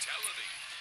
Fatality.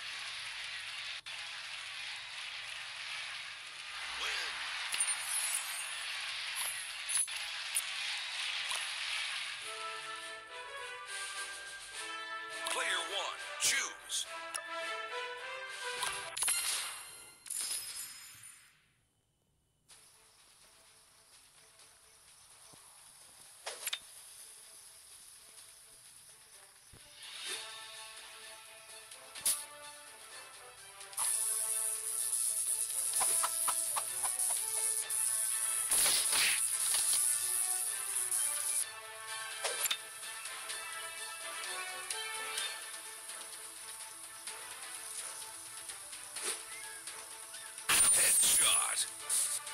Headshot.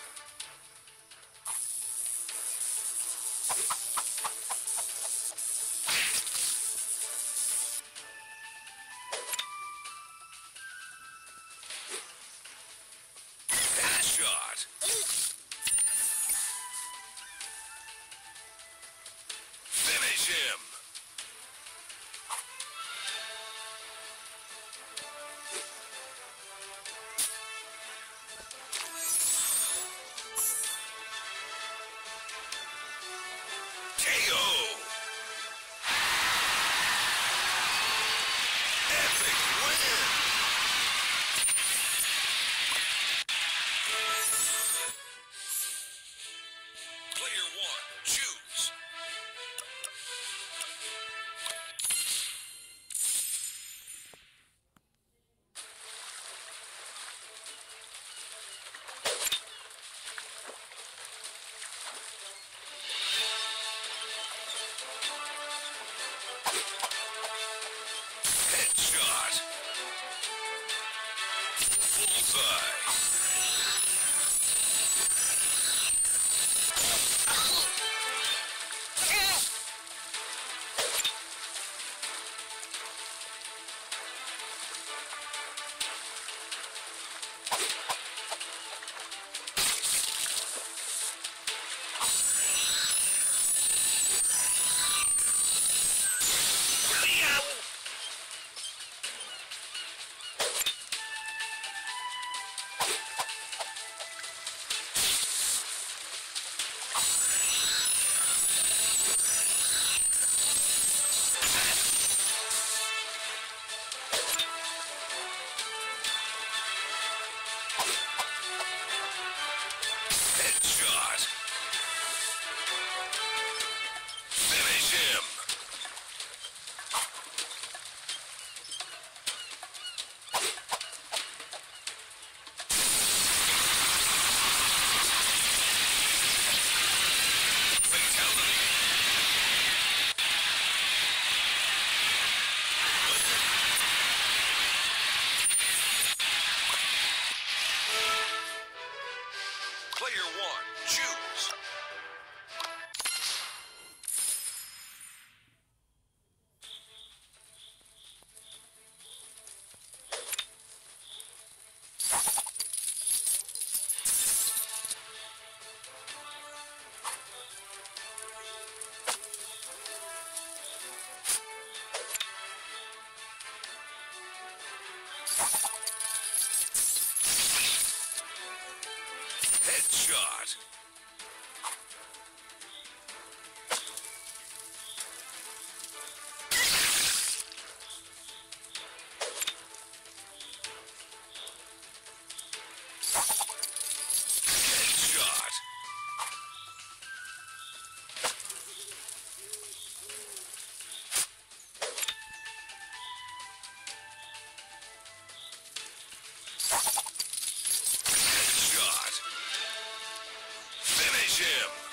Finish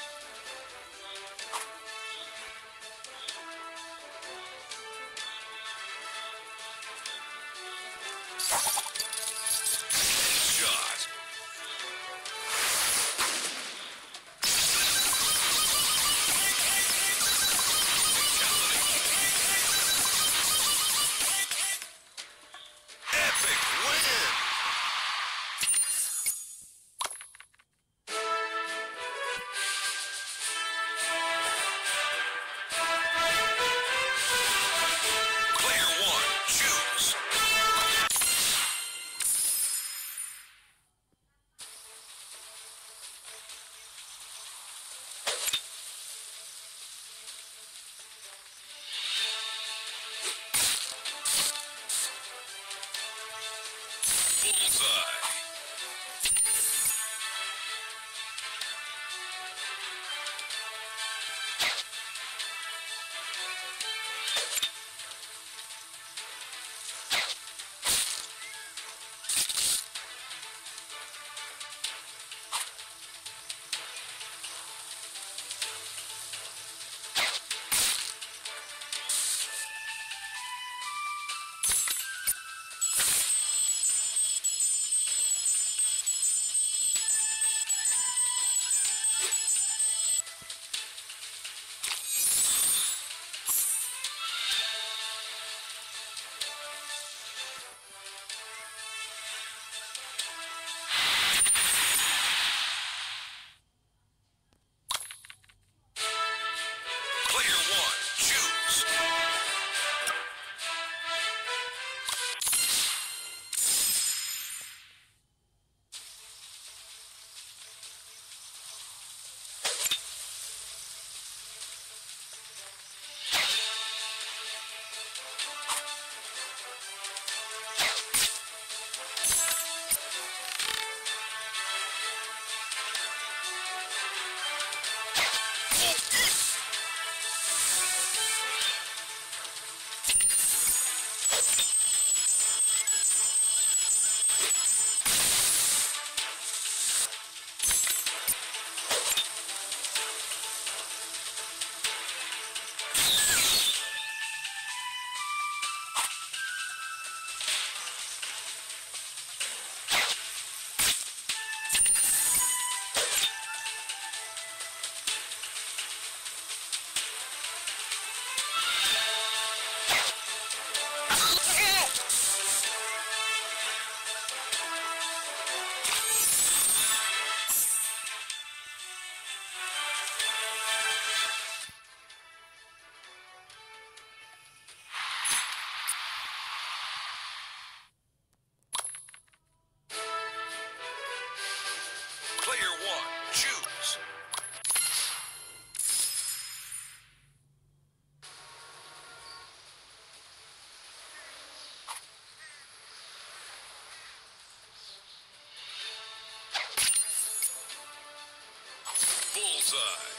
Bullseye.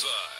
Bullseye.